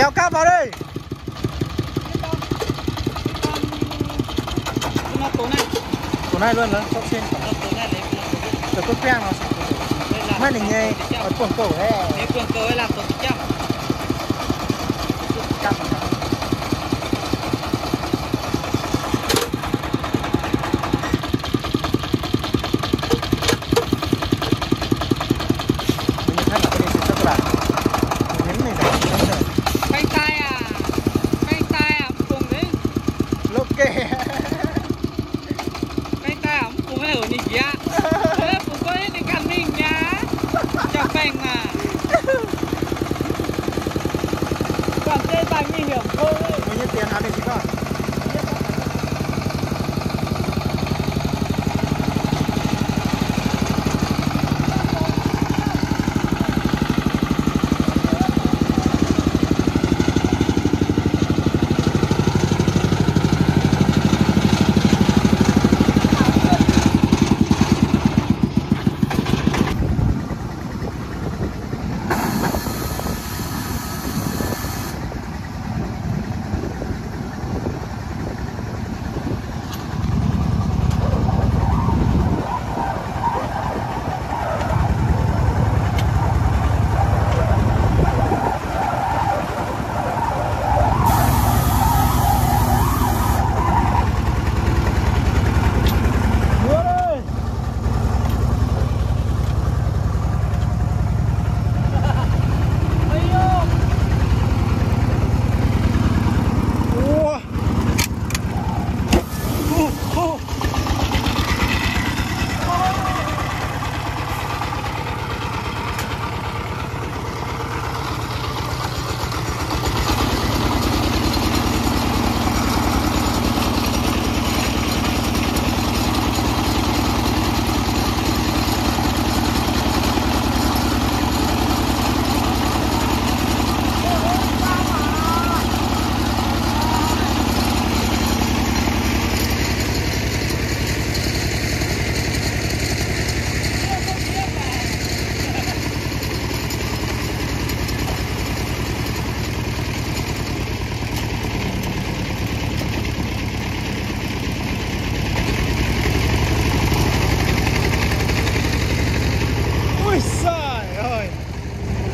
kéo cáp vào đây, tổ này luôn lớn sóc xin tổ cốt quen rồi mấy này nghe. Ở cuồng cổ ấy. Cuồng cổ ấy làm tổ chức Tại vì điểm 看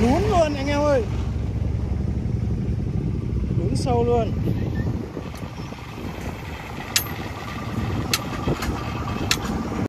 Lún luôn anh em ơi. Lún sâu luôn.